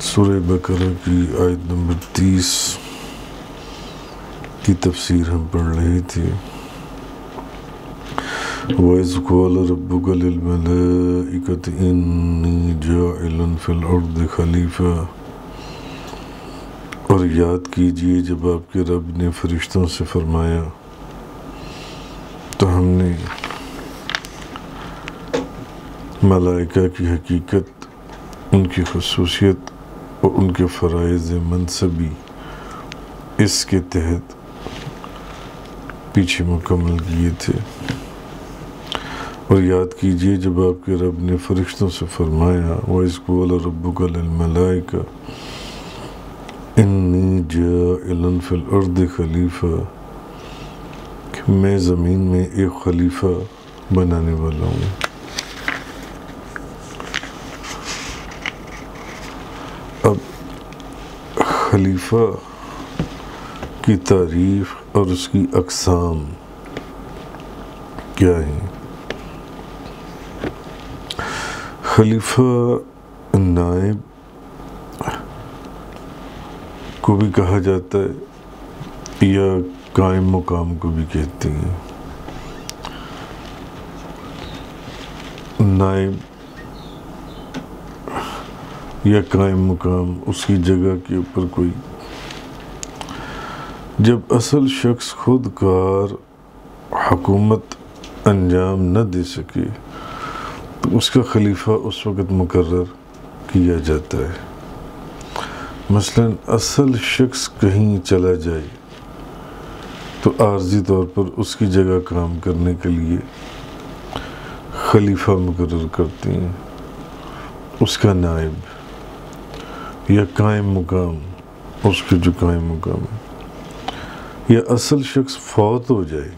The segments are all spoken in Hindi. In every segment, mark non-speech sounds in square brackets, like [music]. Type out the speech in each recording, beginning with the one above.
सूर्य बकरा की आयत नंबर तीस की तफसीर हम पढ़ रहे थे। खलीफा। और याद कीजिए, जब आपके रब ने फरिश्तों से फरमाया तो हमने मलाइका की हकीकत, उनकी खसूसियत और उनके फ़रज़ मनसबी इसके तहत पीछे मुकम्मल किए थे। और याद कीजिए, जब आपके रब ने फरिश्तों से फरमाया व इसको रब्बुकमलाइका इन्नी अर्द खलीफा, कि मैं ज़मीन में एक खलीफा बनाने वाला हूँ। खलीफा की तारीफ़ और उसकी अकसाम क्या है? खलीफा नायब को भी कहा जाता है या कायम मुकाम को भी कहते हैं। नायब या कायम मुकाम उसकी जगह के ऊपर कोई। जब असल शख्स खुद कार हकूमत अंजाम न दे सके तो उसका खलीफा उस वक़्त मुकर्र किया जाता है। मसलन असल शख्स कहीं चला जाए तो आर्जी तौर पर उसकी जगह काम करने के लिए खलीफा मुकर्र करते हैं। उसका नायब या कायम मुकाम, उसके जो कायम मुकाम है। या असल शख्स फौत हो जाए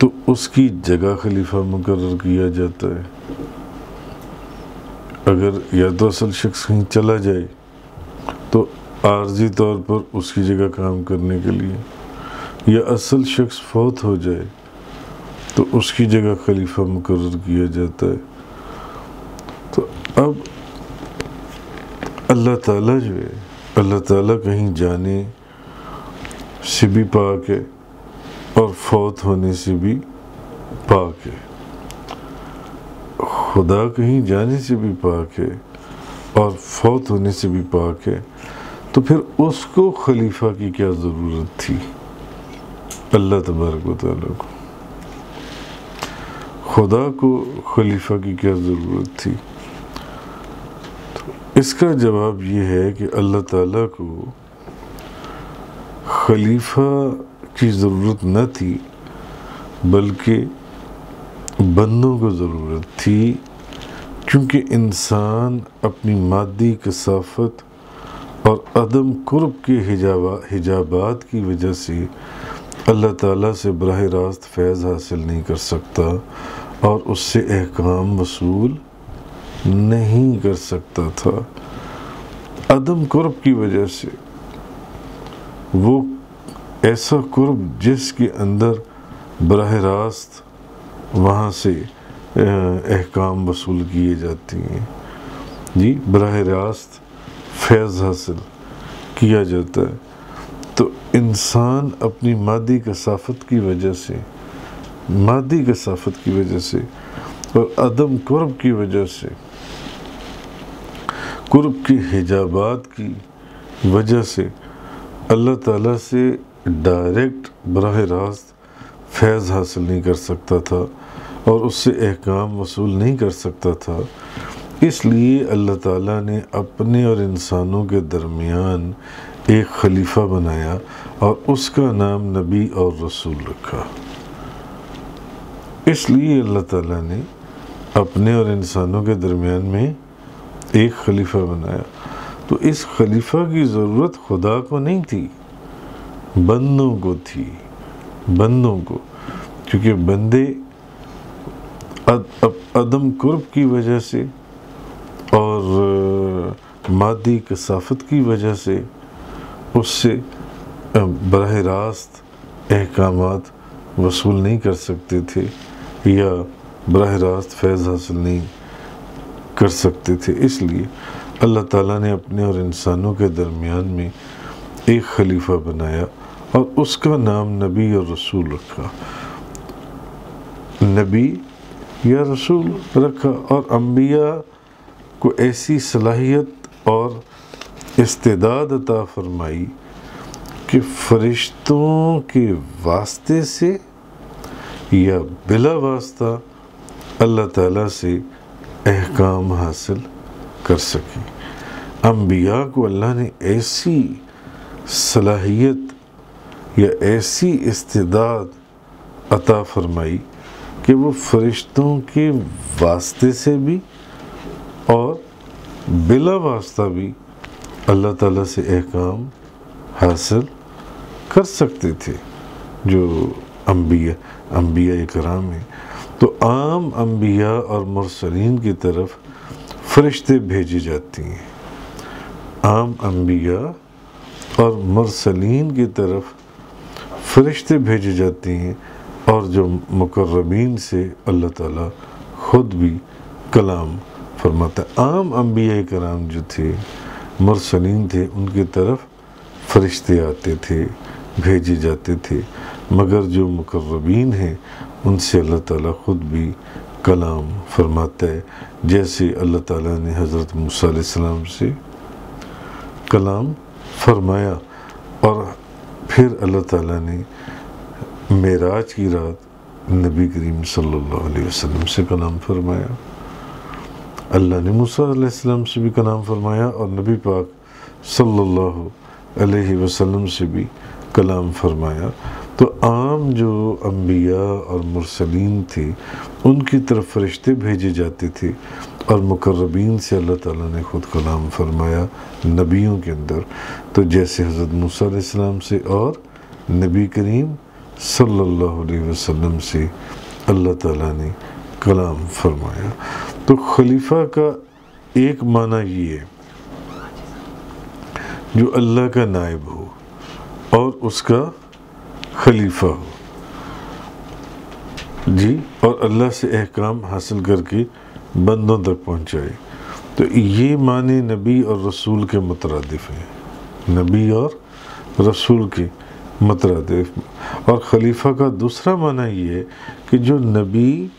तो उसकी जगह खलीफा मुकर्र किया जाता है। अगर या तो असल शख्स कहीं चला जाए तो आर्जी तौर पर उसकी जगह काम करने के लिए। या असल शख्स फौत हो जाए तो उसकी जगह खलीफा मुकर्र किया जाता है। तो अब अल्लाह ताला जो है, अल्लाह ताला कहीं जाने से भी पाक है और फौत होने से भी पाक है। खुदा कहीं जाने से भी पाक है और फौत होने से भी पाक है। तो फिर उसको खलीफा की क्या ज़रूरत थी? अल्लाह तबारक को। खुदा को खलीफा की क्या ज़रूरत थी? इसका जवाब ये है कि अल्लाह ताला को खलीफा की ज़रूरत न थी, बल्कि बंदों को ज़रूरत थी, क्योंकि इंसान अपनी मादी कसाफत और अदम कुर्ब के हिजाबा, हिजाबात की वजह से अल्लाह ताला से बरह रास्त फैज़ हासिल नहीं कर सकता और उससे अहकाम वसूल नहीं कर सकता था। अदम कुर्ब की वजह से। वो ऐसा कुर्ब जिसके अंदर बरह रास्त वहाँ से अहकाम वसूल किए जाते हैं। जी, बरह रास्त फैज़ हासिल किया जाता है। तो इंसान अपनी मादी कसाफत की वजह से, मादी कसाफत की वजह से और अदम कुर्ब की वजह से, कुर्ब की हिजाबात की वजह से अल्लाह ताला से डायरेक्ट बरह रास्त फैज़ हासिल नहीं कर सकता था और उससे अहकाम वसूल नहीं कर सकता था। इसलिए अल्लाह ताला ने अपने और इंसानों के दरमियान एक खलीफा बनाया और उसका नाम नबी और रसूल रखा। इसलिए अल्लाह ताला ने अपने और इंसानों के दरमियान में एक खलीफा बनाया। तो इस खलीफा की ज़रूरत खुदा को नहीं थी बंदों को थी बंदों को। क्योंकि बंदे अद, अदम कुर्ब की वजह से और मादी कसाफत की वजह से उससे बरह रास्त अहकाम वसूल नहीं कर सकते थे या बरह रास्त फैज़ हासिल नहीं कर सकते थे इसलिए अल्लाह ताला ने अपने और इंसानों के दरमियान में एक खलीफा बनाया और उसका नाम नबी और रसूल रखा नबी या रसूल रखा और अम्बिया को ऐसी सलाहियत और इस्तेदाद अता फरमाई कि फरिश्तों के वास्ते से या बिला वास्ता अल्लाह ताला से अहकाम हासिल कर सकें। अम्बिया को अल्लाह ने ऐसी सलाहियत या ऐसी इस्तेदाद अता फरमाई कि वो फरिश्तों के वास्ते से भी और बिला वास्ता भी अल्लाह ताला से अहकाम हासिल कर सकते थे, जो अम्बिया अम्बिया कराम है। तो आम अम्बिया और मुरसलीन की तरफ़ फरिश्ते भेजी जाती हैं। आम अम्बिया और मुरसलीन की तरफ़ फरिश्ते भेजे जाते हैं और जो मुकर्रबीन से अल्लाह ताला ख़ुद भी कलाम फरमाता है। आम अम्बिया कराम जो थे, मुरसलीन थे, उनकी तरफ़ फरिश्ते आते थे, भेजे जाते थे। मगर जो मुकर्रबीन हैं उनसे अल्लाह ताला ख़ुद भी कलाम फरमाता है। जैसे अल्लाह ताला ने हज़रत मूसम से कलाम फरमाया और फिर अल्लाह ताला ने मेराज की रात नबी करीम सल्लल्लाहु अलैहि वसल्लम से कलाम फरमाया। अल्लाह ने मूसा से भी कलाम फरमाया और नबी पाक सल्लल्लाहु अलैहि वसल्लम से भी कलाम फरमाया। तो आम जो अम्बिया और मुरसलीन थे, उनकी तरफ़ फरिश्ते भेजे जाते थे और मुकर्रबीन से अल्लाह ताला ने ख़ुद कलाम फरमाया नबियों के अंदर। तो जैसे हज़रत मूसा से और नबी करीम सल्लल्लाहु अलैहि वसल्लम से अल्लाह ताला ने कलाम फरमाया। तो खलीफा का एक माना ये है, जो अल्लाह का नायब हो और उसका खलीफा। जी, और अल्लाह से अहकाम हासिल करके बंदों तक पहुँचाए तो ये माने नबी और रसूल के मुतरदफ हैं। नबी और रसूल के मुतरदफ। और ख़लीफ़ा का दूसरा माना ये है कि जो नबी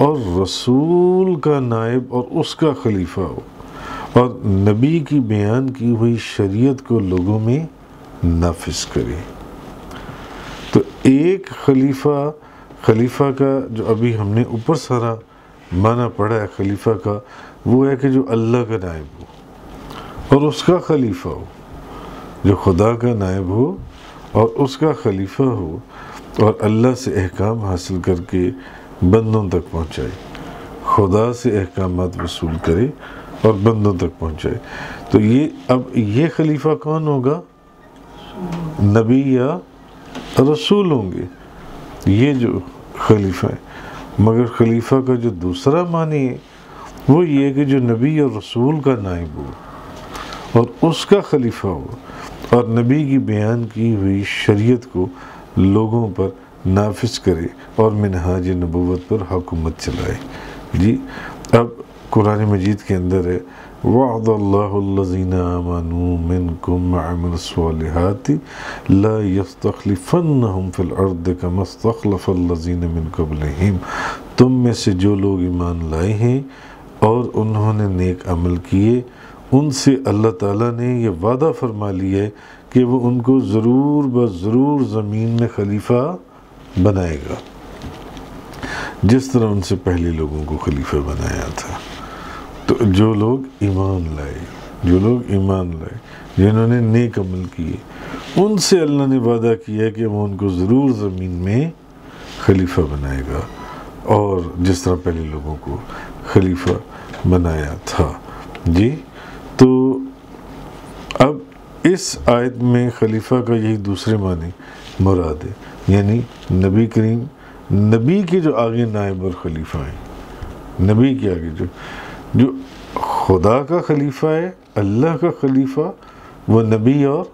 और रसूल का नायब और उसका खलीफा हो, और नबी की बयान की हुई शरीयत को लोगों में नाफिज करे। तो एक खलीफा खलीफा का जो अभी हमने ऊपर सारा माना पड़ा है खलीफा का, वो है कि जो अल्लाह का नायब हो और उसका खलीफा हो। जो खुदा का नायब हो और उसका खलीफा हो और अल्लाह से अहकाम हासिल करके बंदों तक पहुँचाए। खुदा से अहकाम वसूल करे और बंदों तक पहुँचाए। तो ये, अब ये खलीफा कौन होगा? नबी या रसूल होंगे। ये जो खलीफा है। मगर खलीफा का जो दूसरा मानी है, वो ये कि जो नबी और रसूल का नायब हो और उसका खलीफा हो और नबी की बयान की हुई शरीयत को लोगों पर नाफिज करे और मिनहाज नबूवत पर हुकूमत चलाए। जी, अब कुरान मजीद के अंदर है वादल्लाजीन आमनू मिनकुम अमल स्वालिहाति ला यस्तखलिफन्नहुम फिल अर्द कमा इस्तखलफल्लजीन मिन कबलहिम। तुम में से जो लोग ईमान लाए हैं और उन्होंने नेक अमल किए, उनसे अल्लाह ताला ने ये वादा फरमा लिया है कि वो उनको ज़रूर ब ज़रूर ज़मीन में खलीफा बनाएगा। जिस तरह उनसे पहले लोगों को खलीफा बनाया था। तो जो लोग ईमान लाए, जो लोग ईमान लाए, जिन्होंने नेक अमल किए, उनसे अल्लाह ने वादा किया कि वो उनको ज़रूर ज़मीन में खलीफा बनाएगा। और जिस तरह पहले लोगों को खलीफा बनाया था। जी तो अब इस आयत में खलीफा का यही दूसरे मानी, मुराद है। यानी नबी करीम, नबी के जो आगे नायब और खलीफा हैं, नबी के आगे जो जो खुदा का खलीफा है अल्लाह का खलीफा वो नबी और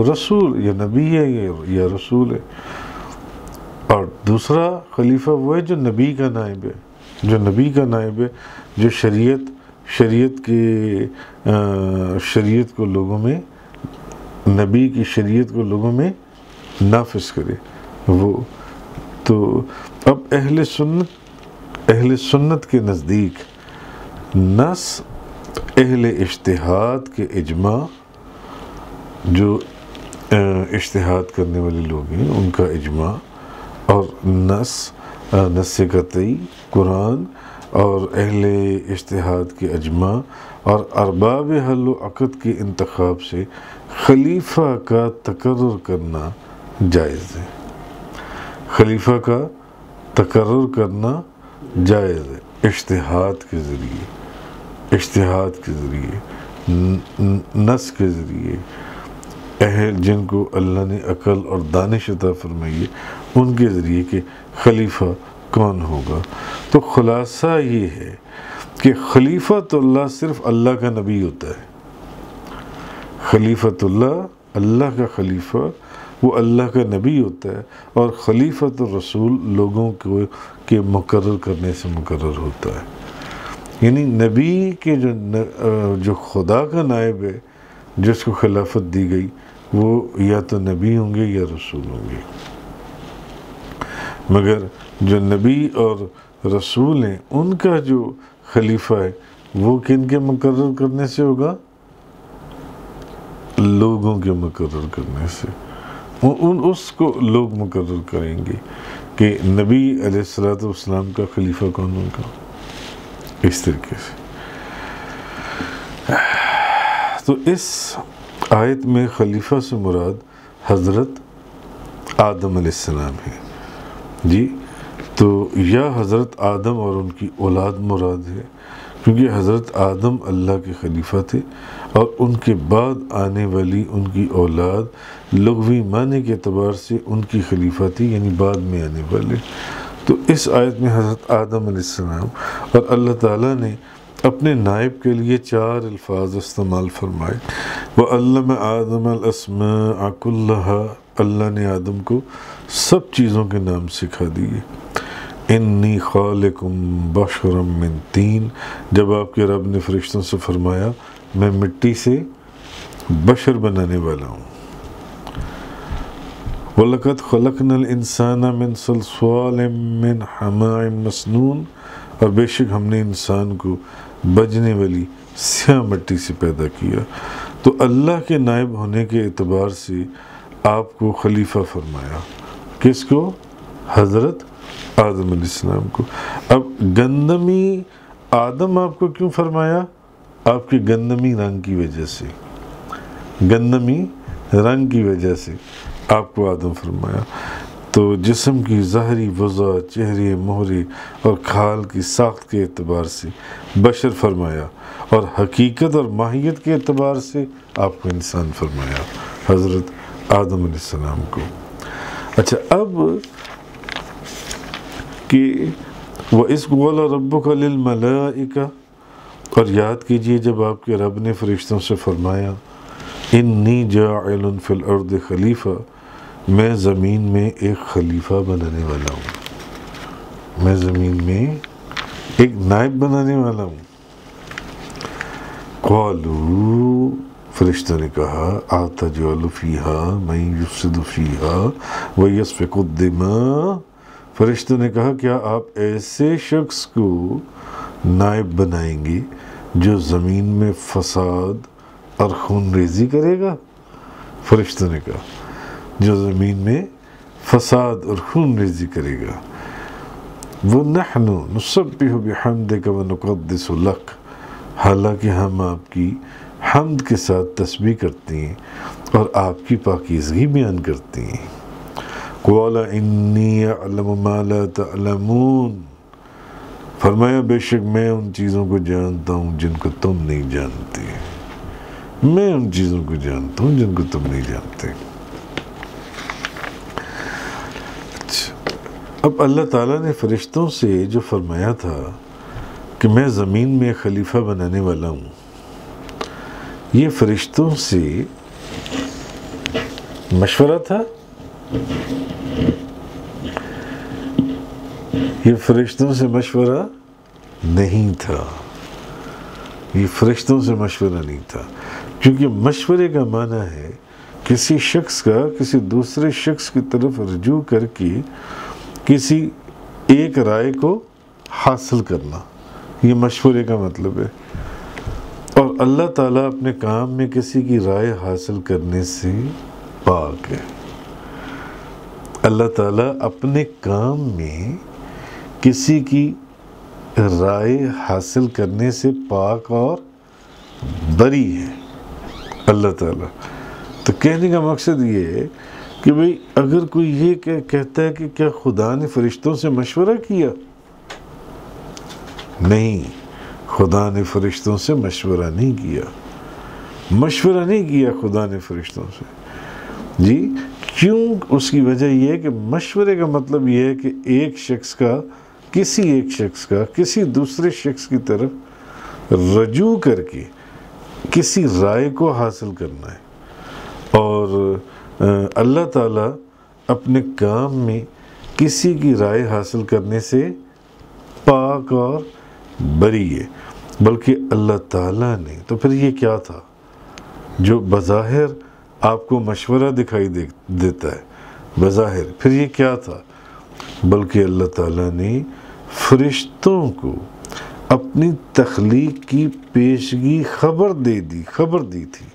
रसूल या नबी है या, या रसूल है। और दूसरा खलीफा वो है जो नबी का नायब है जो नबी का नायब है जो शरीयत शरीयत के शरीयत को लोगों में नबी की शरीयत को लोगों में नाफिज करे। वो तो अब अहल सुन्नत अहल सुन्नत के नज़दीक नस, अहल इश्तहाद के इजमा, जो इश्तहाद करने वाले लोग हैं, उनका इजमा, और नस नस कतई कुरान, और अहल इश्तहाद के अजमा और अरबाब हल अक़द के इंतखब से खलीफा का तकर्र करना जायज़ है। खलीफा का तकर्र करना जायज़ है, इश्तहाद के ज़रिए। इश्तहाद के ज़रिए नस के ज़रिए, अहल जिनको अल्लाह ने अकल और दानिश अता फरमाई उनके ज़रिए के खलीफा कौन होगा? तो ख़ुलासा ये है कि खलीफा खलीफतुल्लाह सिर्फ़ अल्लाह का नबी होता है। खलीफतुल्लाह, अल्लाह का खलीफा, वो अल्लाह का नबी होता है और खलीफत रसूल लोगों को, के मुकर करने से मुकर होता है। यानी नबी के जो न, जो खुदा का नायब है जिसको खिलाफत दी गई वो या तो नबी होंगे या रसूल होंगे। मगर जो नबी और रसूल हैं उनका जो खलीफा है वो किन के मुकर करने से होगा? लोगों के मुकर करने से। उन उसको लोग मुकर करेंगे कि नबी अलैहिस्सलाम का खलीफा कौन उनका इस तरीके से तो इस आयत में खलीफा से मुराद हज़रत आदम अलैहिस्सलाम है। जी तो या हज़रत आदम और उनकी औलाद मुराद है, क्योंकि हज़रत आदम अल्लाह के खलीफा थे और उनके बाद आने वाली उनकी औलाद लगवी माने के अतबार से उनकी खलीफा थी, यानी बाद में आने वाले। तो इस आयत में हज़रत आदम और अल्लाह ताला ने अपने नायब के लिए चार अल्फाज इस्तेमाल फरमाए। व अल्लाम आदम आकुल्ला अल्लाह ने आदम को सब चीज़ों के नाम सिखा दिए। इन्नी खालकुम बशरम मिन तीन। जब आपके रब ने फरिश्तों से फरमाया, मैं मिट्टी से बशर बनाने वाला हूँ। वलकत खलकनल इंसान मिन सलसवाल मिन हमाम मसनून और बेशक हमने इंसान को बजने वाली स्या मिट्टी से पैदा किया। तो अल्लाह के नायब होने के अतबार से आपको खलीफा फरमाया। किसको? हज़रत आदम इस्लाम को। अब गंदमी आदम आपको क्यों फरमाया? आपके गंदमी रंग की वजह से। गंदमी रंग की वजह से। आपको आदम फरमाया तो जिसम की ज़ाहरी वज़ा, चेहरे, मोहरे और खाल की साख्त के अतबार से बशर फरमाया और हकीकत और माहियत के अतबार से आपको इंसान फरमाया, हज़रत आदम सलाम को। अच्छा अब कि वह इस गोला रब का मलाइका, और याद कीजिए जब आपके रब ने फरिश्तों से फरमाया इन नी जान फिल अर्द खलीफा मैं ज़मीन में एक खलीफा बनाने वाला हूँ। मैं ज़मीन में एक नायब बनाने वाला हूँ। कौलू फरिश्तों ने कहा आता जोलफ़ीहा मैं युसदफ़ीहा व यसफ़ुद्दिमा फरिश्तों ने कहा, क्या आप ऐसे शख्स को नायब बनाएँगे जो ज़मीन में फसाद और खून रेजी करेगा? फरिश्तों ने कहा जो ज़मीन में फसाद और खून रेजी करेगा। वो नहनो नुसब हमद का व नुकदसलक हालाँकि हम आपकी हमद के साथ तस्बी करती हैं और आपकी पाकिजगी बयान करती हैं। कोला इन्नी अलमून फरमाया, बेशक मैं उन चीज़ों को जानता हूँ जिनको तुम नहीं जानते। मैं उन चीज़ों को जानता हूँ जिनको तुम नहीं जानते। अब अल्लाह ताला ने फरिश्तों से जो फरमाया था कि मैं ज़मीन में खलीफा बनाने वाला हूँ, ये फरिश्तों से मशवरा था? ये फरिश्तों से मशवरा नहीं था। ये फरिश्तों से मशवरा नहीं था। क्योंकि मशवरे का माना है किसी शख्स का किसी दूसरे शख्स की तरफ़ रजू करके किसी एक राय को हासिल करना। ये मशवरे का मतलब है। और अल्लाह ताला अपने काम में किसी की राय हासिल करने से पाक है। अल्लाह ताला अपने काम में किसी की राय हासिल करने से पाक और बरी है। अल्लाह ताला। तो कहने का मकसद ये है कि भाई अगर कोई ये कह, कहता है कि क्या खुदा ने फरिश्तों से मशवरा किया? नहीं खुदा ने फरिश्तों से मशवरा नहीं किया। मशवरा नहीं किया खुदा ने फरिश्तों से। जी क्यों? उसकी वजह यह है कि मशवरे का मतलब यह है कि एक शख्स का किसी एक शख्स का किसी दूसरे शख्स की तरफ़ रजू करके किसी राय को हासिल करना है। और अल्लाह ताला अपने काम में किसी की राय हासिल करने से पाक और बरी है। बल्कि अल्लाह ताला ने तो फिर ये क्या था? जो बज़ाहिर आपको मशवरा दिखाई दे, देता है, बज़ाहिर, फिर ये क्या था? बल्कि अल्लाह ताला ने फरिश्तों को अपनी तख्लीक की पेशगी खबर दे दी, खबर दी थी,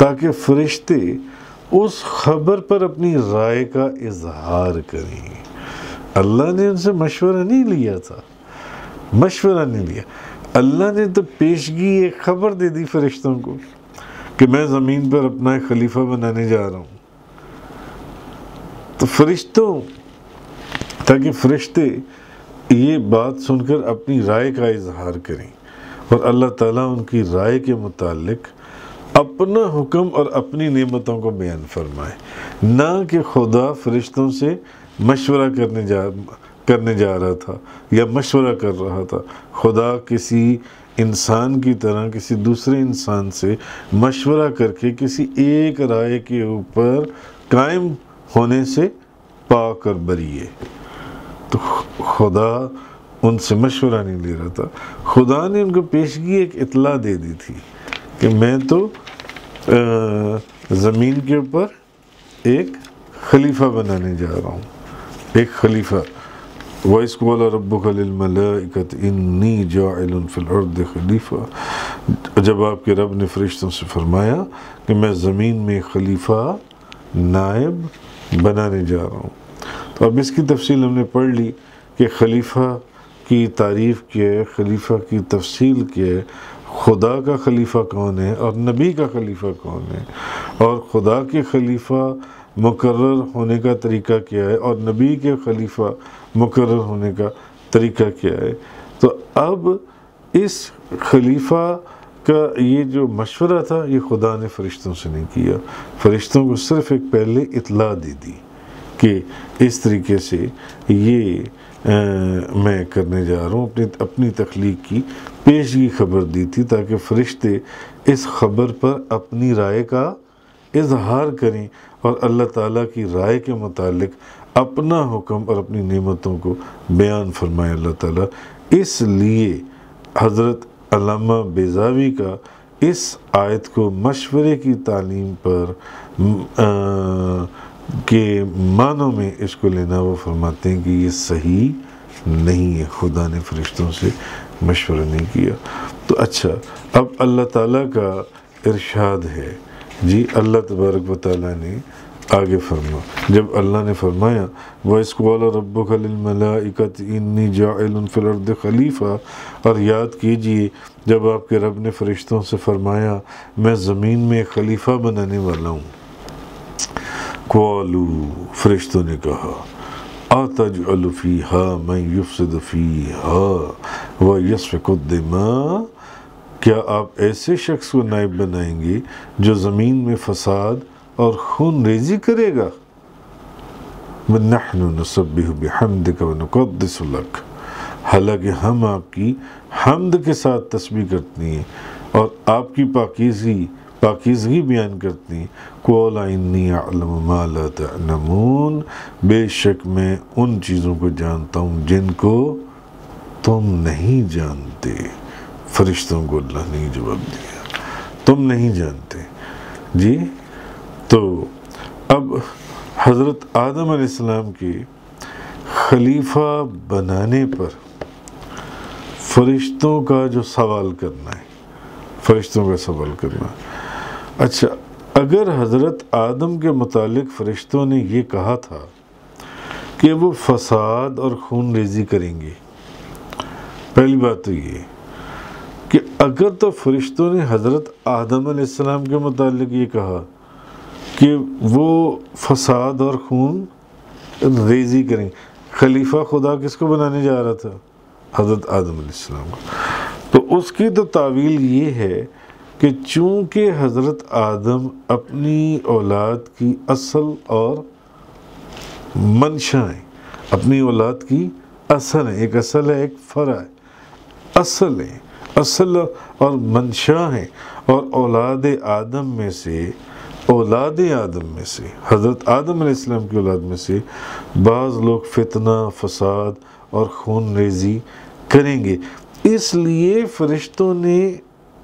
ताकि फरिश्ते उस खबर पर अपनी राय का इजहार करें। अल्लाह ने उनसे मशवरा नहीं लिया था। मशवरा नहीं लिया। अल्लाह ने तो पेशगी एक खबर दे दी फरिश्तों को कि मैं ज़मीन पर अपना एक खलीफा बनाने जा रहा हूँ। तो फरिश्तों, ताकि फरिश्ते ये बात सुनकर अपनी राय का इजहार करें और अल्लाह ताला उनकी राय के मुतालिक अपना हुक्म और अपनी नेमतों को बयान फरमाए। ना कि खुदा फरिश्तों से मशवरा करने जा करने जा रहा था या मशवरा कर रहा था। खुदा किसी इंसान की तरह, किसी दूसरे इंसान से मशवरा करके किसी एक राय के ऊपर कायम होने से पाकर बरी है। तो खुदा उनसे मशवरा नहीं ले रहा था। खुदा ने उनको पेशगी एक इतला दे दी थी। कि मैं तो ज़मीन के ऊपर एक खलीफा बनाने जा रहा हूँ। एक खलीफा। वाइस कोला रब्बुकत इन्नी जाफ़िलर्द खलीफा। जब आपके रब ने फरिश्तों से फरमाया कि मैं ज़मीन में खलीफा, नायब बनाने जा रहा हूँ। तो अब इसकी तफसील हमने पढ़ ली कि खलीफा की तारीफ़ क्या है, खलीफा की तफसील क्या है। खुदा का खलीफा कौन है और नबी का खलीफा कौन है? और खुदा के खलीफा मुकर्र होने का तरीका क्या है? और नबी के खलीफा मुकर्र होने का तरीका क्या है? तो अब इस खलीफा का ये जो मशवरा था ये खुदा ने फ़रिश्तों से नहीं किया। फ़रिश्तों को सिर्फ़ एक पहले इतला दे दी कि इस तरीके से ये आ, मैं करने जा रहा हूँ अपनी अपनी तख्लीक की पेशगी खबर दी थी ताकि फ़रिश्ते इस खबर पर अपनी राय का इजहार करें और अल्लाह ताला की राय के मुतालिक अपना हुक्म और अपनी नेमतों को बयान फरमाए। अल्लाह ताला इसलिए हज़रत अलामा बेजावी का इस आयत को मशवरे की तालीम पर आ, के मानों में इसको लेना वो फरमाते हैं कि ये सही नहीं है। खुदा ने फरिश्तों से मशवरा नहीं किया। तो अच्छा अब अल्लाह ताला का इरशाद है। जी, अल्लाह तबारक व ने आगे फरमा। जब अल्लाह ने फरमाया वस्कवाल रब्बकमलाइकत इन्नी जाफ़िलर्द खलीफ़ा, और याद कीजिए, जब आपके रब ने फ़रिश्तों से फरमाया, मैं ज़मीन में खलीफा बनाने वाला हूँ। कवालू, फरिश्तों ने कहा आतजलफ़ी हा मैं युफसदफ़ी हा व यसफ़ुद्दमा क्या आप ऐसे शख्स को नायब बनाएँगे जो ज़मीन में फसाद और खून रेजी करेगा? नसबिहमद वनक़दसलक हालाँकि हम आपकी हमद के साथ तस्बी करती हैं और आपकी पाकिज़गी, पाकिजगी बयान करती हैं। कोलामून बेशक मैं उन चीज़ों को जानता हूँ जिनको तुम नहीं जानते। फरिश्तों को अल्लाह ने जवाब दिया। तुम नहीं जानते। जी? तो अब हज़रत आदम आसमाम के खलीफा बनाने पर फरिश्तों का जो सवाल करना है, फरिश्तों का सवाल करना अच्छा अगर हज़रत आदम के मुतालिक फ़रिश्तों ने ये कहा था कि वो फसाद और खून रेजी करेंगे पहली बात तो ये कि अगर तो फरिश्तों ने हज़रत आदम आसमाम के मतलब ये कहा कि वो फसाद और खून रेजी करें। खलीफा खुदा किसको बनाने जा रहा था? हज़रत आदम को। तो उसकी तो तावील ये है कि चूँकि हज़रत आदम अपनी औलाद की असल और मंशा है, अपनी औलाद की असल है, एक असल है, एक फ़रा है असल है असल और मंशा है और औलाद आदम में से, औलाद आदम में से, हज़रत आदम इस्लाम की औलाद में से बाज़ लोग फितना, फसाद और खून रेजी करेंगे। इसलिए फरिश्तों ने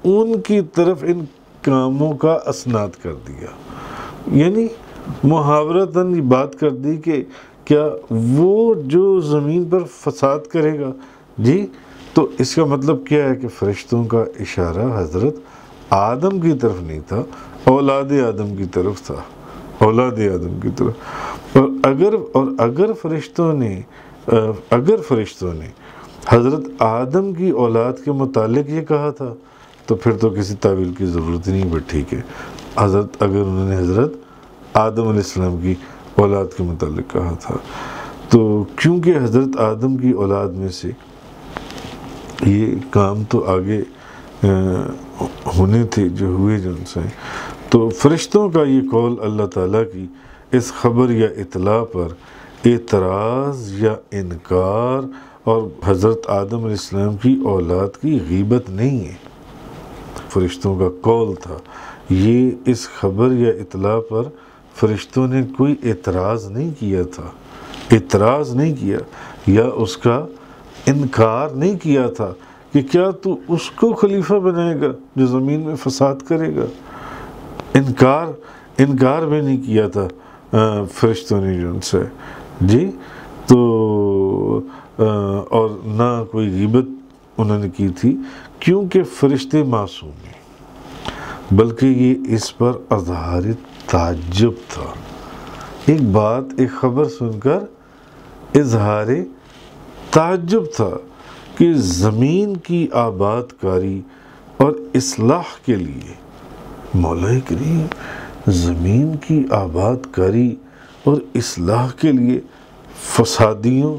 उनकी तरफ़ इन कामों का असनाद कर दिया। यानी मुहावरतन बात कर दी कि क्या वो जो ज़मीन पर फसाद करेगा? जी तो इसका मतलब क्या है कि फ़रिश्तों का इशारा हज़रत आदम की तरफ़ नहीं था, औलाद आदम की तरफ़ था, औलाद आदम की तरफ़। और अगर और अगर फ़रिश्तों ने अगर फ़रिश्तों ने हज़रत आदम की औलाद के मुतालिक ये कहा था तो फिर तो किसी तावील की ज़रूरत नहीं, बट ठीक है। हज़रत, अगर उन्होंने हज़रत आदम इस्लाम की औलाद के मुतालिक कहा था तो क्योंकि हज़रत आदम की औलाद में से ये काम तो आगे होने थे जो हुए जो उनसे। तो फरिश्तों का ये कौल अल्लाह ताला की, इस ख़बर या इतला पर एतराज़ या इनकार और हज़रत आदम इस्लाम की औलाद की गीबत नहीं है। फरिश्तों का कौल था। ये इस खबर या इतला पर फरिश्तों ने कोई एतराज़ नहीं किया था। एतराज़ नहीं किया। या उसका इनकार नहीं किया था कि क्या तू उसको खलीफा बनाएगा जो ज़मीन में फसाद करेगा? इनकार इनकार भी नहीं किया था फरिश्तों ने जो उनसे। जी तो आ, और ना कोई गिबत उन्होंने की थी क्योंकि फरिश्ते मासूम हैं बल्कि ये इस पर आधारित ताज्जुब था। एक बात एक ख़बर सुनकर इजहार ताज्जुब था कि ज़मीन की आबादकारी और इसलाह के लिए मौला करीम ज़मीन की आबादकारी और इसलाह के लिए फसादियों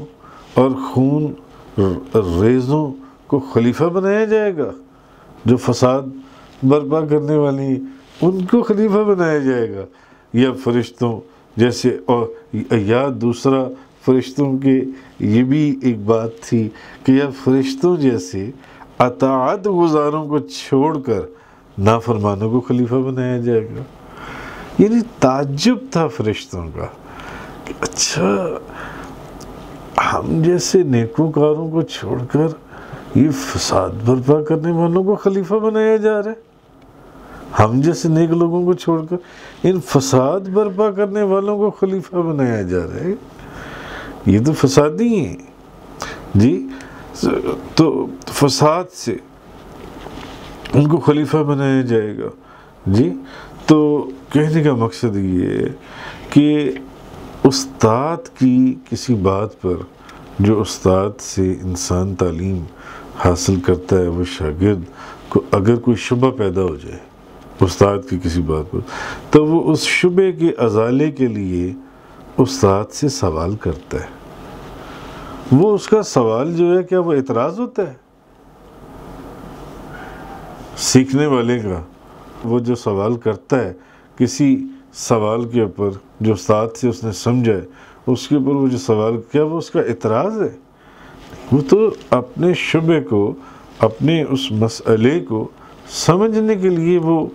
और खून रेज़ों को खलीफा बनाया जाएगा, जो फसाद बर्पा करने वाली उनको खलीफा बनाया जाएगा। या फरिश्तों जैसे, और या दूसरा फरिश्तों के, ये भी एक बात थी कि या फरिश्तों जैसे अतात गुजारों को छोड़कर नाफरमानों को खलीफा बनाया जाएगा। यानी ताज्जुब था फरिश्तों का अच्छा हम जैसे नेकोकारों को छोड़कर ये फसाद बर्पा करने वालों को खलीफा बनाया जा रहा है। हम जैसे नेक लोगों को छोड़कर इन फसाद बर्पा करने वालों को खलीफा बनाया जा रहा है। ये तो फसादी हैं। जी तो फसाद से उनको खलीफा बनाया जाएगा। जी तो कहने का मकसद ये है कि उस्ताद की किसी बात पर जो उस्ताद से इंसान तालीम हासिल करता है, वो शागिर्द को अगर कोई शुबा पैदा हो जाए उस्ताद की किसी बात पर तो वो उस शुबे के अजाले के लिए उस्ताद से सवाल करता है। वो उसका सवाल जो है, क्या वो एतराज़ होता है? सीखने वाले का वो जो सवाल करता है, किसी सवाल के ऊपर जो साथ से उसने समझा है, उसके ऊपर वो जो सवाल, क्या वो उसका एतराज़ है? वो तो अपने शुबे को, अपने उस मसले को समझने के लिए वो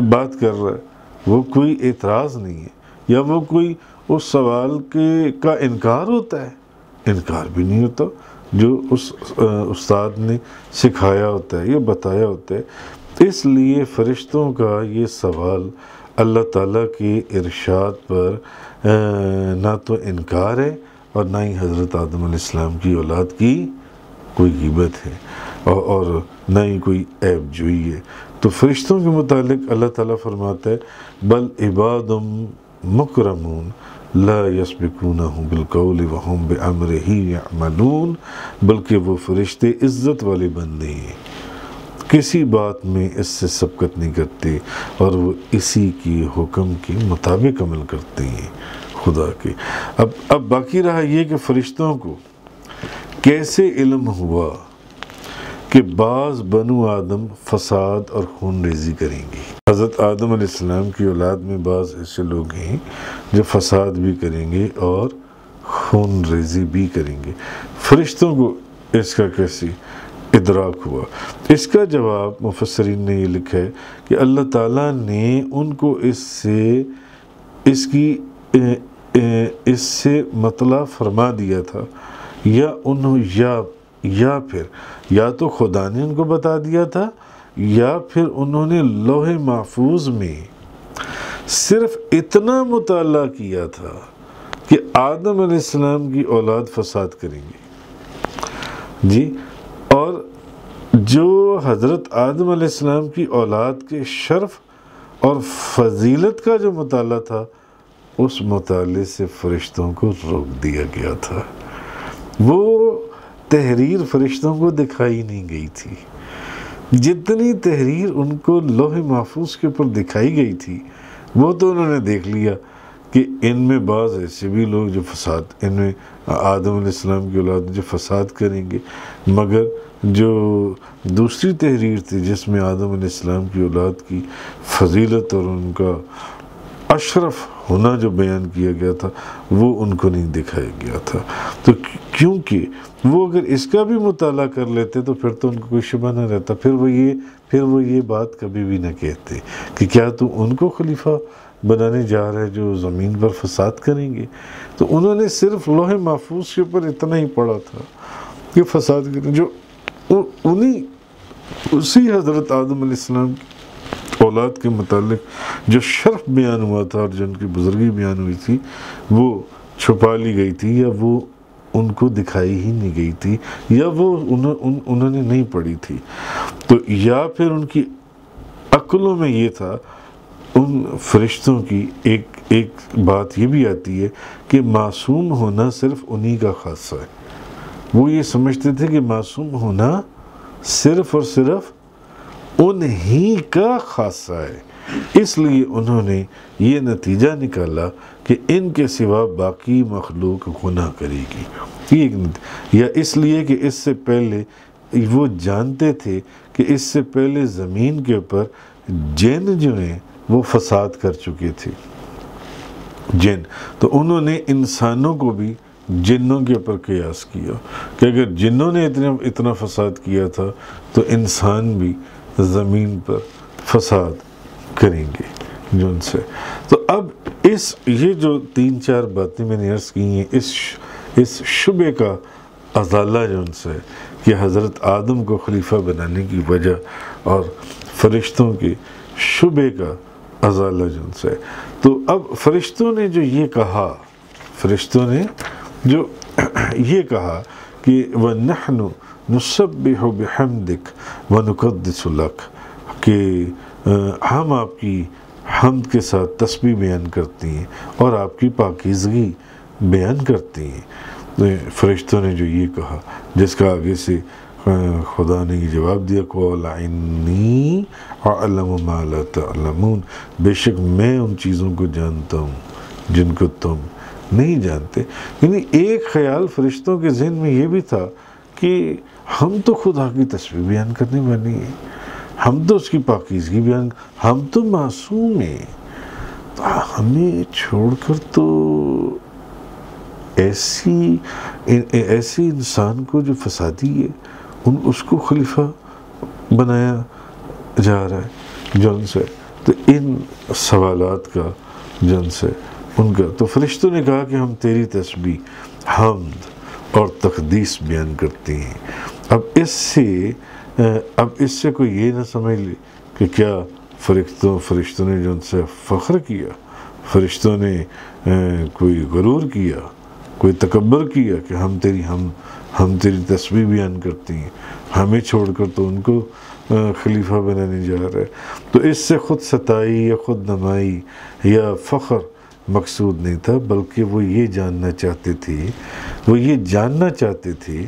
बात कर रहा है। वो कोई एतराज़ नहीं है। या वो कोई उस सवाल के का इनकार होता है? इनकार भी नहीं होता। जो उस उस्ताद ने सिखाया होता है या बताया होता है। इसलिए फ़रिश्तों का ये सवाल अल्लाह ताला के इरशाद पर ना तो इनकार है और ना ही हज़रत आदम इस्लाम की औलाद की कोई गिबत है और, और ना ही कोई ऐब जुई है। तो फ़रिश्तों के मुतालिक अल्लाह ताला फरमाता है बल इबादम मुकरमून। ला यसबिकून बिलकौल वहम बेअमर ही यमलून बल्कि वो फरिश्ते इज़्ज़त वाले बंदे हैं किसी बात में इससे सबकत नहीं करते और वो इसी की हुक्म के मुताबिक अमल करते हैं खुदा के अब अब बाकी रहा ये कि फ़रिश्तों को कैसे इल्म हुआ कि बाज़ बनु आदम फसाद और खून रेजी करेंगे। हज़रत आदम आसमाम की औलाद में बाज़ ऐसे लोग हैं जो फसाद भी करेंगे और खून रेजी भी करेंगे। फरिश्तों को इसका कैसी इदराक हुआ? इसका जवाब मुफसरीन ने ये लिखा है कि अल्लाह ताला ने उनको इससे, इसकी इससे मतला फरमा दिया था। या उन्होंने या या फिर, या तो खुदा ने उनको बता दिया था, या फिर उन्होंने लोहे महफूज में सिर्फ़ इतना मुताला किया था कि आदम इस्लाम की औलाद फसाद करेंगे। जी, और जो हज़रत आदम इस्लाम की औलाद के शर्फ और फजीलत का जो मुताला था, उस मुताले से फ़रिश्तों को रोक दिया गया था। वो तहरीर फरिश्तों को दिखाई नहीं गई थी। जितनी तहरीर उनको लोहे महफूज के ऊपर दिखाई गई थी, वो तो उन्होंने देख लिया कि इनमें बाज़ ऐसे भी लोग जो फसाद, इनमें आदम इस्लाम की औलाद जो फसाद करेंगे। मगर जो दूसरी तहरीर थी जिसमें आदम इस्लाम की औलाद की फजीलत और उनका अशरफ होना जो बयान किया गया था, वो उनको नहीं दिखाया गया था। तो क्योंकि वो अगर इसका भी मुताला कर लेते तो फिर तो उनको कोई शुबा न रहता। फिर वो ये, फिर वो ये बात कभी भी ना कहते कि क्या तू उनको खलीफा बनाने जा रहे जो ज़मीन पर फसाद करेंगे? तो उन्होंने सिर्फ़ लोहे महफूज के ऊपर इतना ही पढ़ा था कि फसाद करें जो उन्हीं, उसी हज़रत आदम की औलाद के मतलब जो शर्फ बयान हुआ था और जिनकी बुजुर्गी बयान हुई थी वो छुपा ली गई थी या वो उनको दिखाई ही नहीं गई थी या वो उन, उन, उन्होंने नहीं पढ़ी थी। तो या फिर उनकी अक्लों में ये था उन फरिश्तों की एक एक बात ये भी आती है कि मासूम होना सिर्फ़ उन्हीं का खासा है। वो ये समझते थे कि मासूम होना सिर्फ़ और सिर्फ़ उन्हीं का खासा है। इसलिए उन्होंने ये नतीजा निकाला कि इनके सिवा बाकी मखलूक गुनाह करेगी। एक या इसलिए कि इससे पहले वो जानते थे कि इससे पहले ज़मीन के ऊपर जिन जो हैं, वो फसाद कर चुके थे। जिन तो उन्होंने इंसानों को भी जिन्नों के ऊपर कयास किया। कि अगर जिन्नों ने इतने, इतना फसाद किया था तो इंसान भी ज़मीन पर फसाद करेंगे जो उनसे। तो अब इस, ये जो तीन चार बातें मैंने अर्ज़ की हैं, इस इस शुबे का अजाला जो उनसे कि हज़रत आदम को खलीफा बनाने की वजह और फरिश्तों के शुबे का अजाला जो उनसे। तो अब फरिश्तों ने जो ये कहा, फरिश्तों ने जो [clears throat] ये कहा कि वह नहनु नुसब बेहमदिक व कि हम आपकी हमद के साथ तस्बी बयान करती हैं और आपकी पाकिजगी बयान करती हैं। तो फरिश्तों ने जो ये कहा, जिसका आगे से खुदा ने जवाब दिया कोलानी अलमून बेशक मैं उन चीज़ों को जानता हूँ जिनको तुम नहीं जानते। यानी एक ख्याल फरिश्तों के जहन में ये भी था कि हम तो खुदा की तस्वीर बयान करने वाली हैं। हम तो उसकी पाकिजगी बयान, हम तो मासूम हैं। तो हमें छोड़कर तो ऐसी ऐसे इंसान को जो फसादी है, उन, उसको खलीफा बनाया जा रहा है, जन से। तो इन सवालात का जन से, उनका। तो फरिश्तों ने कहा कि हम तेरी तस्बीह, हमद और तकदीस बयान करते हैं। अब इससे अब इससे कोई ये ना समझ ले कि क्या फरिश्तों फरिश्तों ने जो उनसे फ़ख्र किया, फरिश्तों ने कोई गरूर किया, कोई तकबर किया कि हम तेरी, हम हम तेरी तस्वीर बयान करती हैं, हमें छोड़कर तो उनको खलीफा बनाने जा रहा है। तो इससे ख़ुद सताई या ख़ुद नमाई या फ़ख्र मकसूद नहीं था, बल्कि वो ये जानना चाहते थे, वो ये जानना चाहते थे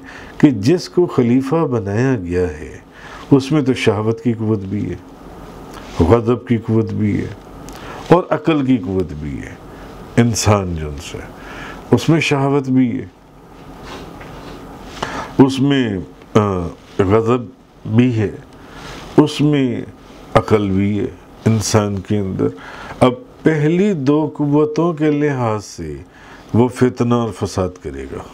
कि जिसको खलीफा बनाया गया है, उसमें तो शहावत की कुत भी है गज़ब की कुत भी है, और अकल की कुत भी है, इंसान जो उनसे उसमें शहावत भी है। उसमें गज़ब भी है, उसमें अकल भी है इंसान के अंदर। अब पहली दो कुतों के लिहाज से वो फितना और फसाद करेगा।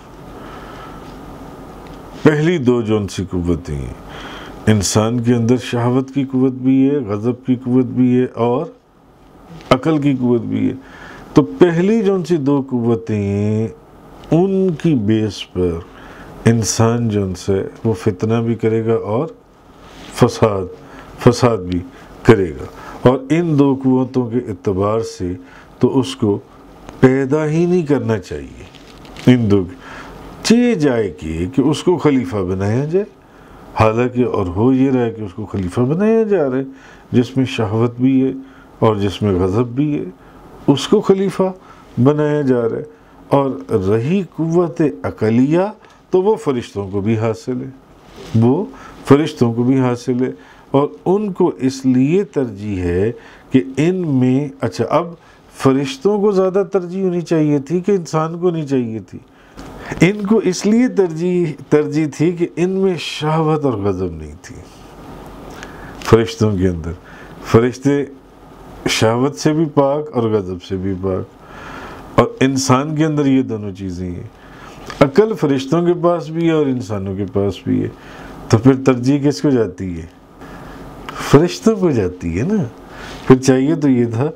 पहली दो जौन सी कुतें हैं। इंसान के अंदर शहावत की कुत भी है, गज़ब की कुत भी है और अकल की कुत भी है। तो पहली जौन सी दो कुतें उनकी बेस पर इंसान जौन से वो फितना भी करेगा और फसाद फसाद भी करेगा। और इन दो कुतों के अतबार से तो उसको पैदा ही नहीं करना चाहिए। इन दो चे जाए कि, उसको खलीफा बनाया जाए। हालाँकि और हो ये रहा है कि उसको खलीफा बनाया जा रहा है जिसमें शहवत भी है और जिसमें गज़ब भी है उसको खलीफा बनाया जा रहा है। और रही कुत अकलिया तो वो फरिश्तों को भी हासिल है। वो फरिश्तों को भी हासिल है और उनको इसलिए तरजीह है कि इन में अच्छा अब फरिश्तों को ज़्यादा तरजीह होनी चाहिए थी कि इंसान को नहीं चाहिए थी? इनको इसलिए तरजीह तरजीह थी कि इनमें शहावत और गज़ब नहीं थी। फरिश्तों के अंदर। फरिश्ते शहावत से भी पाक और गज़ब से भी पाक। और इंसान के अंदर ये दोनों चीज़ें हैं। अकल फरिश्तों के पास भी है और इंसानों के पास भी है। तो फिर तरजीह किसको जाती है? फरिश्तों को जाती है ना? फिर चाहिए तो ये था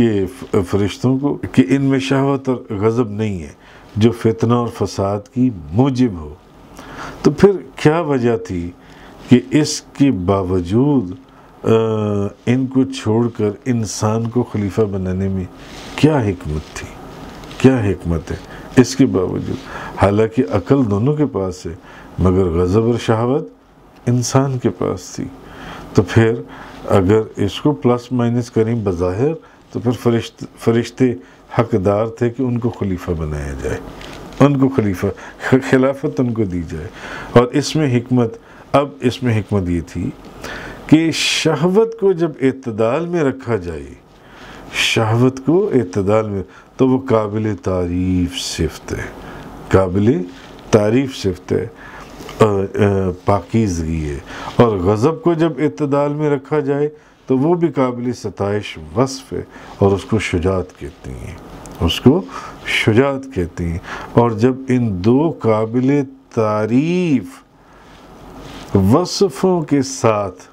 कि फरिश्तों को कि इनमें शहवत और गज़ब नहीं है। जो फितना और फसाद की मूजिब हो। तो फिर क्या वजह थी कि इसके बावजूद आ, इनको छोड़कर इंसान को खलीफा बनाने में क्या हमत थी? क्या हमत है इसके बावजूद? हालाँकि अकल दोनों के पास है मगर गज़ब और शहावत इंसान के पास थी। तो फिर अगर इसको प्लस माइनस करें बज़ाहिर तो फिर फरिश्त फरिश्ते हकदार थे कि उनको खलीफा बनाया जाए, उनको खलीफा खिलाफत उनको दी जाए। और इसमें हमत अब इसमें हमत ये थी कि शहवत को जब अतदाल में रखा जाए, शहवत को अतदाल में तो वो काबिल तारीफ़ सिफत है, काबिल तारीफ़ सिफत है पाकिजगी है। और गज़ब को जब अतदाल में रखा जाए तो वो भी काबिल सतश वसफ़ है और उसको शुजात कहती हैं। उसको शुजात कहती हैं। और जब इन दो काबिल तारीफ़ वसफ़ों के साथ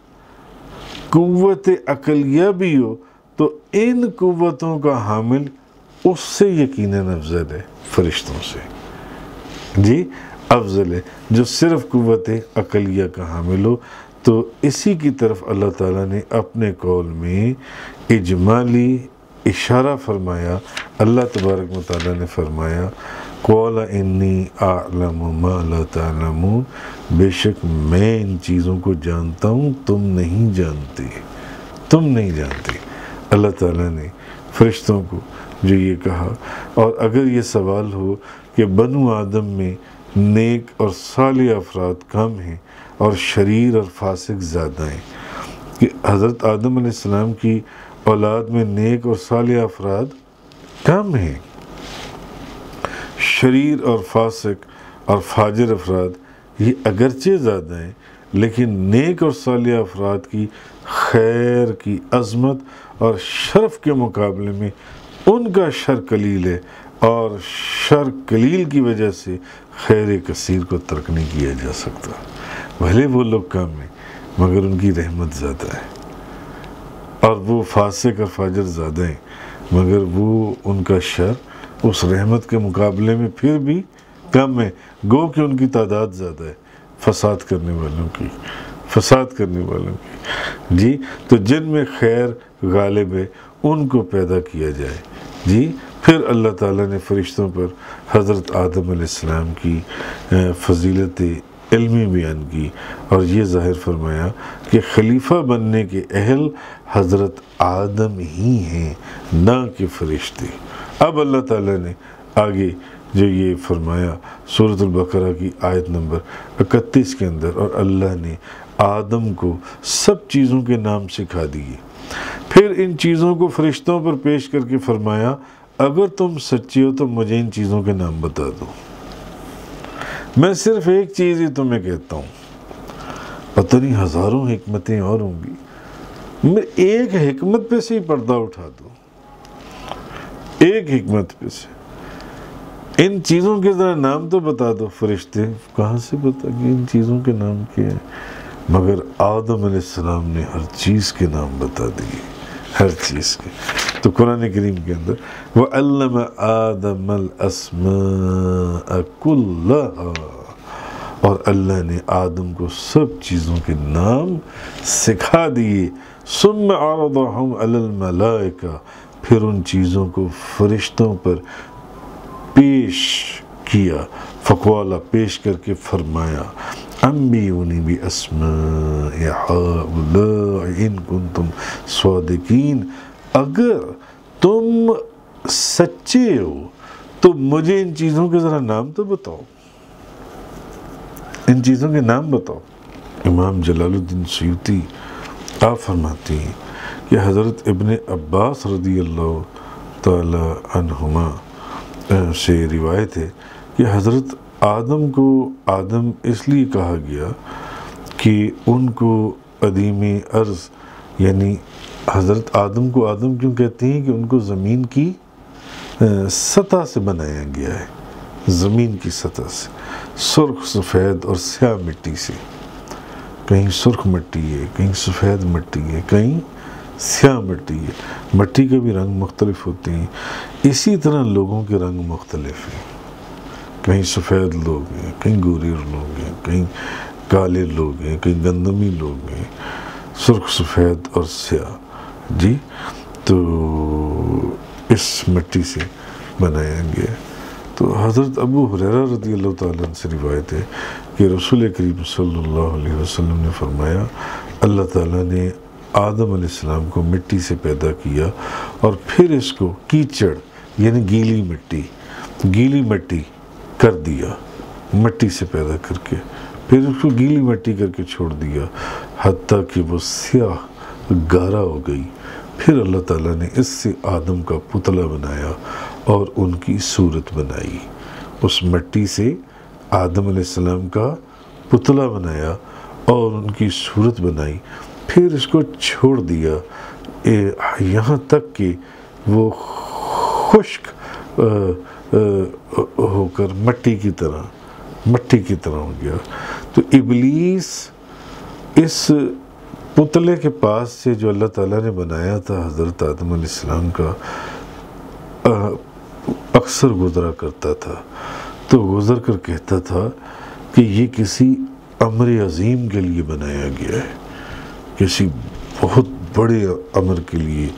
क़वत अकलिया भी हो तो इन क़वतों का हामिल उससे यकीन अफजल है, फरिश्तों से। जी, अफजल है, जो सिर्फ़ क़वत अकलिया का हामिल हो तो इसी की तरफ़ अल्लाह ताला ने अपने कौल में इजमाली इशारा फरमाया। अल्लाह तबारक मताल ने फरमाया कौल इन्नी आलम तमून बेशक मैं इन चीज़ों को जानता हूँ, तुम नहीं जानते। तुम नहीं जानते। अल्लाह ताला ने फरिश्तों को जो ये कहा, और अगर ये सवाल हो कि बनु आदम में नेक और साल अफराद कम हैं और शरीर और फासिक ज़्यादा हैं कि हज़रत आदम की औलाद में नेक और साल अफराद कम हैं। शरीर और फासिक और फाजिर अफराद, ये अगरचे ज़्यादा हैं लेकिन नेक और साल अफराद की खैर की अजमत और शर्फ के मुकाबले में उनका शर कलील है और शर कलील की वजह से खैर कसीर को तर्क नहीं किया जा सकता। भले वो लोग कम हैं मगर उनकी रहमत ज़्यादा है। और वो फासिक और फाजर ज़्यादा हैं, मगर वो उनका शर उस रहमत के मुकाबले में फिर भी कम है। गो कि उनकी तादाद ज़्यादा है, फसाद करने वालों की, फसाद करने वालों की। जी तो जिन में खैर गालिब है, उनको पैदा किया जाए। जी, फिर अल्लाह ताला ने फरिश्तों पर हज़रत आदम की फजीलत इल्मी बयान की और ये ज़ाहिर फरमाया कि खलीफा बनने के अहल हज़रत आदम ही हैं, ना कि फरिश्ते। अब अल्लाह ताला ने आगे जो ये फरमाया सूरत बकरा की आयत नंबर इकतीस के अंदर, और अल्लाह ने आदम को सब चीज़ों के नाम सिखा दिए। फिर इन चीज़ों को फरिश्तों पर पेश करके फरमाया, अगर तुम सच्ची हो तो मुझे इन चीज़ों के नाम बता दो। मैं सिर्फ़ एक चीज़ ही तुम्हें कहता हूँ। पता नहीं हज़ारों हमतें और होंगी। मैं एक हमत पे से ही पर्दा उठा दो। एक हमत पे से। इन चीज़ों के ज़रा नाम तो बता दो फरिश्ते। कहाँ से बता कि इन चीज़ों के नाम क्या हैं? मगर आदम सलाम ने हर चीज़ के नाम बता दिए। हर चीज़ के। तो कुरान करीम के अंदर, वह अल्लम आदम और अल्लाह ने आदम को सब चीज़ों के नाम सिखा दिए। सुम मलाइका। फिर उन चीज़ों को फरिश्तों पर पेश किया। फकवाला पेश करके फरमाया अम्बी उनी भी असम इन तुम स्वादिकीन। अगर तुम सच्चे हो तो मुझे इन चीज़ों के ज़रा नाम तो बताओ। इन चीज़ों के नाम बताओ। इमाम जलालुद्दीन सयूती आप फरमाती हैं कि हज़रत इबन अब्बास रदी अल्लाह तहुमा से रिवायत है कि हज़रत आदम को आदम इसलिए कहा गया कि उनको अदीमी अर्ज़ यानी हज़रत आदम को आदम क्यों कहते हैं कि उनको ज़मीन की सतह से बनाया गया है। ज़मीन की सतह से, सुर्ख, सफ़ेद और स्याह मिट्टी से। कहीं सुर्ख मिट्टी है, कहीं सफ़ेद मिट्टी है, कहीं स्याह मिट्टी है। मिट्टी के भी रंग मुख्तलिफ़ होते हैं। इसी तरह लोगों के रंग मुख्तलिफ़ हैं। कहीं सफ़ेद लोग हैं, कहीं गोरे लोग हैं, कहीं काले लोग हैं, कहीं गंदमी लोग हैं। सुर्ख, सफ़ेद और स्याह। जी तो इस मिट्टी से बनाया गया तो हज़रत अबू हुररा रदी अल्लाह ताला से रिवायत है कि रसूल करीम सल्लल्लाहु अलैहि वसल्लम ने फरमाया, अल्लाह ताला ने आदम अलैहिस्सलाम को मिट्टी से पैदा किया और फिर इसको कीचड़, यानी गीली मिट्टी गीली मिट्टी कर दिया, मिट्टी से पैदा करके। फिर उसको गीली मिट्टी करके छोड़ दिया हती कि वो स्याह गारा हो गई। फिर अल्लाह ताला ने इससे आदम का पुतला बनाया और उनकी सूरत बनाई। उस मिट्टी से आदम सलाम का पुतला बनाया और उनकी सूरत बनाई। फिर इसको छोड़ दिया। यहाँ तक कि वो खुश्क होकर मट्टी की तरह, मट्टी की तरह हो गया। तो इबलीस इस पुतले के पास से जो अल्लाह ताला ने बनाया था हज़रत आदम इस्लाम का अक्सर गुज़रा करता था। तो गुज़र कर कहता था कि ये किसी अमर अज़ीम के लिए बनाया गया है। किसी बहुत बड़े अमर के लिए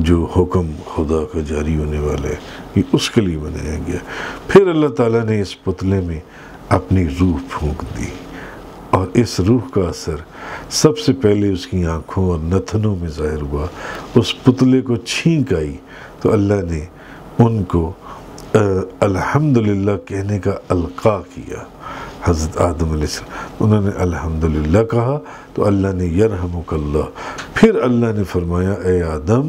जो हुक्म खुदा का जारी होने वाला है, ये उसके लिए बनाया गया। फिर अल्लाह ताला ने इस पुतले में अपनी रूह फूंक दी। और इस रूह का असर सबसे पहले उसकी आँखों और नथनों में ज़ाहिर हुआ। उस पुतले को छींक आई तो अल्लाह ने उनको अल्हम्दुलिल्लाह कहने का अलका किया। हज़रत आदम उन्होंने अल्हम्दुलिल्लाह कहा तो अल्लाह ने यरहमुकल्ला फिर अल्लाह ने फरमाया, ए आदम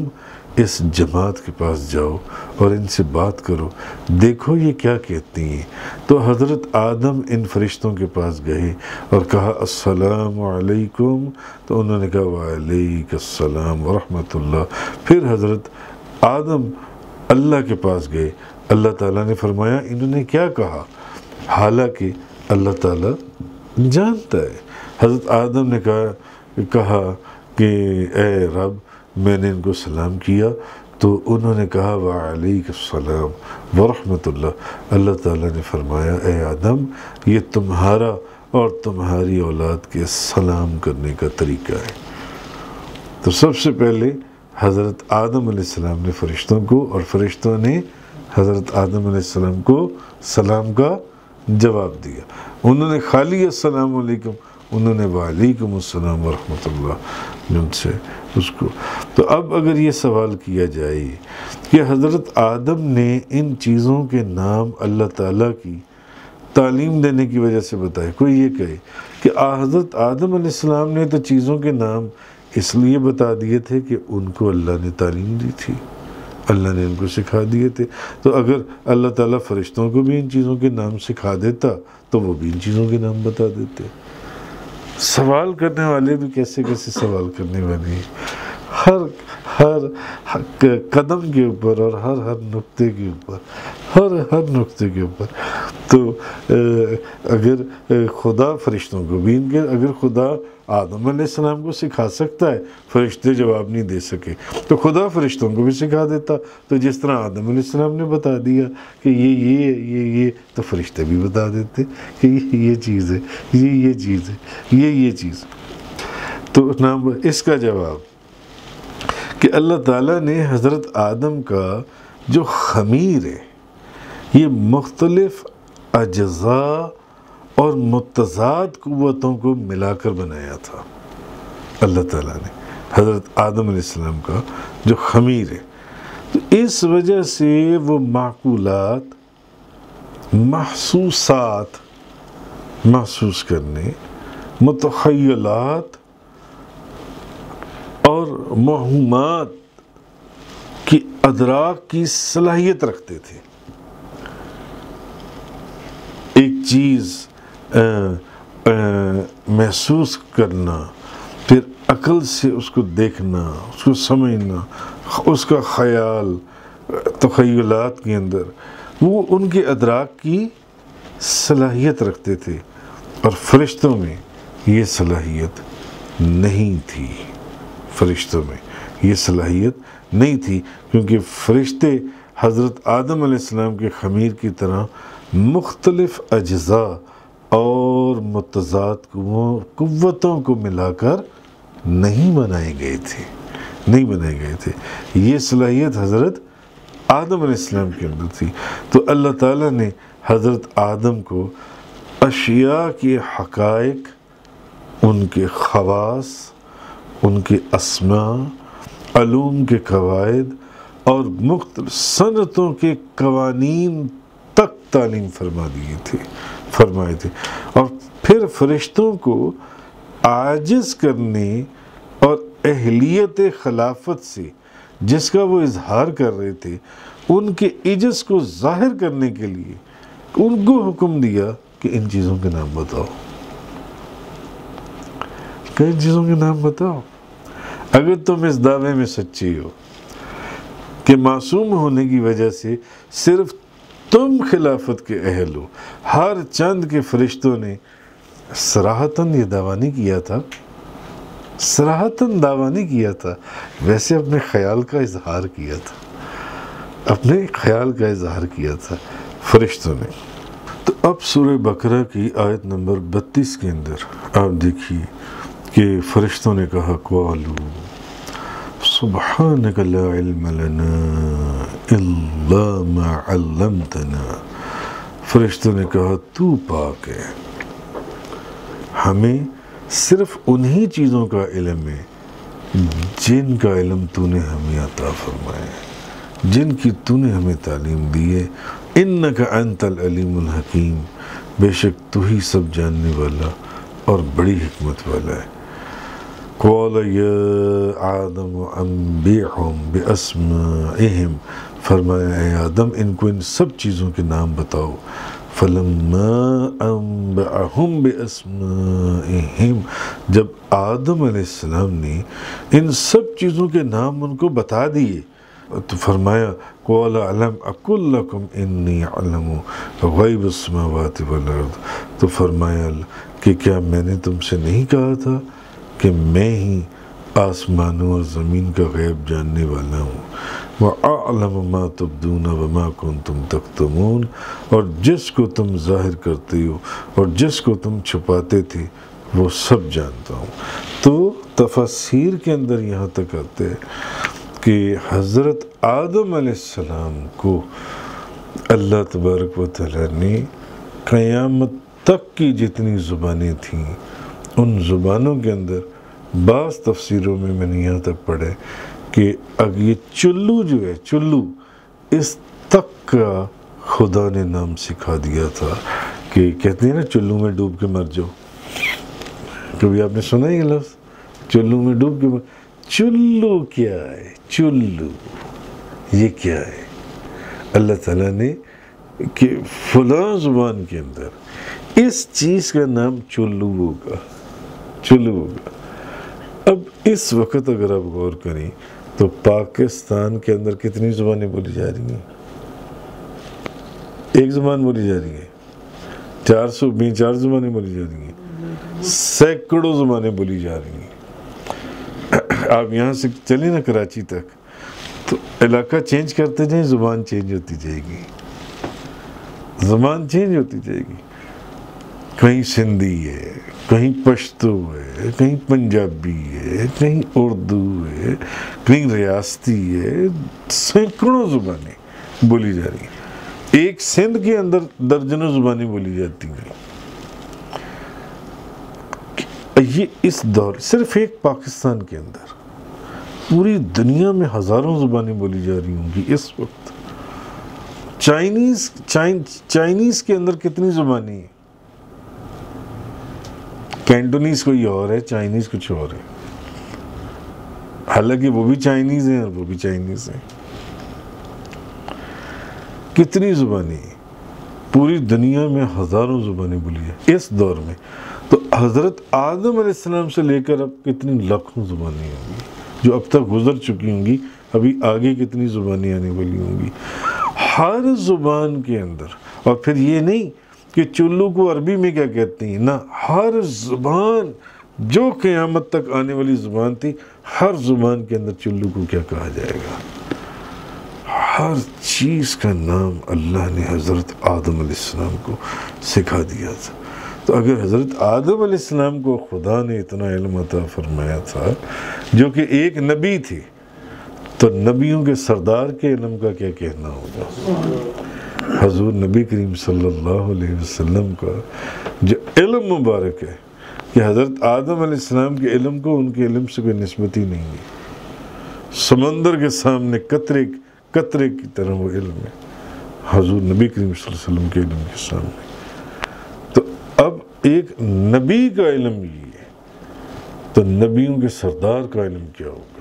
इस जमात के पास जाओ और इनसे बात करो, देखो ये क्या कहती हैं। तो हज़रत आदम इन फरिश्तों के पास गए और कहा, अस्सलाम वालेकुम तो उन्होंने कहा वालेकुम वरहमतुल्लाह। फिर हज़रत आदम अल्लाह के पास गए। अल्लाह ताला ने फरमाया, इन्होंने क्या कहा? हालाँकि अल्लाह ताला जानता है। हज़रत आदम ने कहा कहा कि, ए रब मैंने इनको सलाम किया तो उन्होंने कहा, वालेकुम वरहमतुल्लाह अल्लाह ताला ने फरमाया, ए आदम, ये तुम्हारा और तुम्हारी औलाद के सलाम करने का तरीका है। तो सबसे पहले हज़रत आदम सलाम ने फ़रिश्तों को और फ़रिश्तों ने हज़रत आदम सलाम को सलाम का जवाब दिया। उन्होंने खाली अस्सलाम वालेकुम, उन्होंने वालेकुम वरहमतुल्लाह उनसे, उसको। तो अब अगर ये सवाल किया जाए कि हज़रत आदम ने इन चीज़ों के नाम अल्लाह ताला की तालीम देने की वजह से बताए, कोई ये कहे कि हज़रत आदम सलाम ने तो चीज़ों के नाम इसलिए बता दिए थे कि उनको अल्लाह ने तालीम दी थी, अल्लाह ने उनको सिखा दिए थे। तो अगर अल्लाह ताला फरिश्तों को भी इन चीज़ों के नाम सिखा देता तो वो भी इन चीज़ों के नाम बता देते। सवाल करने वाले भी कैसे कैसे सवाल करने वाले हर हर, कदम के ऊपर और हर हर नुक्ते के ऊपर हर हर नुक्ते के ऊपर। तो अगर खुदा फरिश्तों को भी इनके, अगर खुदा आदम सलाम को सिखा सकता है, फरिश्ते जवाब नहीं दे सके। तो खुदा फरिश्तों को भी सिखा देता। तो जिस तरह आदम सलाम ने बता दिया कि ये ये ये ये तो फरिश्ते भी बता देते कि ये ये चीज़ है, ये ये चीज़ है, ये ये चीज़। तो नाम इसका जवाब, कि अल्लाह ताला ने हज़रत आदम का जो खमीर है, ये मुख्तलिफ़ अज्जा और मुतज़ाद क़वतों को मिलाकर बनाया था। अल्लाह ताला ने, हज़रत आदम इस्लाम का, जो खमीर है। तो इस वजह से वो माकूलात, महसूसात, महसूस करने मतखयलात और महूमात की अदराक की सलाहियत रखते थे। एक चीज़ महसूस करना, फिर अकल से उसको देखना, उसको समझना, उसका ख्याल तखयलात के अंदर, वो उनके अदराक की सलाहियत रखते थे और फरिश्तों में ये सलाहियत नहीं थी। फरिश्तों में ये सलाहियत नहीं थी, क्योंकि फरिश्ते हज़रत आदम के खमीर की तरह मुख्तलिफ़ अज्जा और मतजाद कुतों को मिलाकर नहीं बनाए गए थे। नहीं बनाए गए थे। ये सलाहियत हज़रत आदम इस्लाम के अंदर थी। तो अल्लाह ताला ने हज़रत आदम को अशिया के हकाइक उनके खवास, उनके असमा, अलूम के कवायद और मुख्त सनतों के कवानीन तक तालीम फरमा दिए थे, फरमाए थे। और फिर फरिश्तों को आजिज करने और अहलियत खिलाफत से जिसका वो इजहार कर रहे थे, उनके इजस को ज़ाहिर करने के लिए उनको हुक्म दिया कि इन चीज़ों के नाम बताओ। कई चीज़ों के नाम बताओ। अगर तुम इस दावे में सच्ची हो कि मासूम होने की वजह से सिर्फ़ तुम खिलाफत के अहल हो। हर चंद के फरिश्तों ने सराहतन ये दावा नहीं किया था। सराहतन दावा नहीं किया था। वैसे अपने ख्याल का इजहार किया था। अपने ख्याल का इजहार किया था फरिश्तों ने। तो अब सुर बकरा की आयत नंबर बत्तीस के अंदर आप देखिए कि फरिश्तों ने कहा, कवालू सुबहानक अल्लमतना। फरिश्तों ने कहा, तू पाक है। हमें सिर्फ़ उन्हीं चीज़ों का इलम है, जिनका इल्म तूने हमें अता फरमाया जिनकी तूने हमें तालीम दी है। इन का हकीम। बेशक तू ही सब जानने वाला और बड़ी हिकमत वाला है। कौल आदम अम्बिहम बेअस्माइहिम फरमाया आदम, इनको इन सब चीज़ों के नाम बताओ। अम्बअहुम बेअस्माइहिम। जब आदम अलैहिस्सलाम ने इन सब चीज़ों के नाम उनको बता दिए तो फरमाया कौल अलम अकुल्लकुम इन्नी तो फरमाया, कि क्या मैंने तुमसे नहीं कहा था कि मैं ही आसमानों और ज़मीन का गैब जानने वाला हूँ? आलम मा तब्दून वमा कौन तुम तख्तमून और जिसको तुम ज़ाहिर करते हो और जिसको तुम छुपाते थे, वो सब जानता हूँ। तो तफसीर के अंदर यहाँ तक आते हैं कि हज़रत आदम अलैहिस्सलाम को अल्लाह तबारक व तआला ने क़यामत तक की जितनी ज़ुबानें थीं, उन ज़ुबानों के अंदर बाज़ तफसीरों में मैंने यहाँ तक पढ़े कि अब ये चुल्लू जो है, चुल्लू, इस तक का खुदा ने नाम सिखा दिया था कि कहते हैं ना, चुल्लू में डूब के मर जाओ। कभी आपने सुना ही लफ्ज़? चुल्लू में डूब के मर, चुल्लू क्या है? चुल्लू, ये क्या है? अल्लाह ताला ने कि फला ज़ुबान के अंदर इस चीज़ का नाम चुल्लू होगा चुल्लू होगा। अब इस वक्त अगर आप गौर करें तो पाकिस्तान के अंदर कितनी ज़ुबानें बोली जा रही हैं? एक ज़ुबान बोली जा रही है। चार सौ बीस चार ज़ुबानें बोली जा रही हैं। सैकड़ों ज़ुबानें बोली जा रही हैं। [clears throat] आप यहाँ से चले ना कराची तक तो इलाका चेंज करते जाए, ज़ुबान चेंज होती जाएगी। ज़ुबान चेंज होती जाएगी। कहीं सिंधी है, कहीं पश्तो है, कहीं पंजाबी है, कहीं उर्दू है, कहीं रियासती है, सैकड़ों ज़ुबानें बोली जा रही हैं। एक सिंध के अंदर दर्जनों ज़ुबानें बोली जाती हैं। ये इस दौर, सिर्फ़ एक पाकिस्तान के अंदर, पूरी दुनिया में हज़ारों ज़ुबानें बोली जा रही होंगी इस वक्त। चाइनीज़, चाइन, चाइनीज़ के अंदर कितनी ज़ुबानी हैं? कैंटोनीज कोई और है चाइनीज़ कुछ और है। हालाँकि वो भी चाइनीज़ हैं और वो भी चाइनीज़ हैं। कितनी जुबानी, पूरी दुनिया में हज़ारों जुबानी बोली है इस दौर में। तो हज़रत आदम से लेकर अब कितनी लाखों जुबानी होंगी, जो अब तक गुजर चुकी होंगी, अभी आगे कितनी जुबानी आने वाली होंगी। हर ज़ुबान के अंदर, और फिर ये नहीं कि चुल्लू को अरबी में क्या कहते हैं? ना, हर ज़ुबान, जो क़यामत तक आने वाली ज़ुबान थी, हर ज़ुबान के अंदर चुल्लू को क्या कहा जाएगा? हर चीज़ का नाम अल्लाह ने हज़रत आदम अलैहिस्सलाम को सिखा दिया था। तो अगर हज़रत आदम अलैहिस्सलाम को खुदा ने इतना इल्म अता फरमाया था, जो कि एक नबी थी तो नबियों के सरदार के इल्म का क्या कहना होगा? हजूर नबी करीम सल्लल्लाहु अलैहि वसल्लम का जो इल्म मुबारक है, कि हज़रत आदम के इल्म को उनके इल्म से कोई नस्बत ही नहीं है। समंदर के सामने कतरे कतरे की तरह वो इल्म है, हजूर नबी करीम वसल्लम के इल्म के सामने। तो अब एक नबी का इल्म ये है तो नबियों के सरदार का इल्म क्या होगा?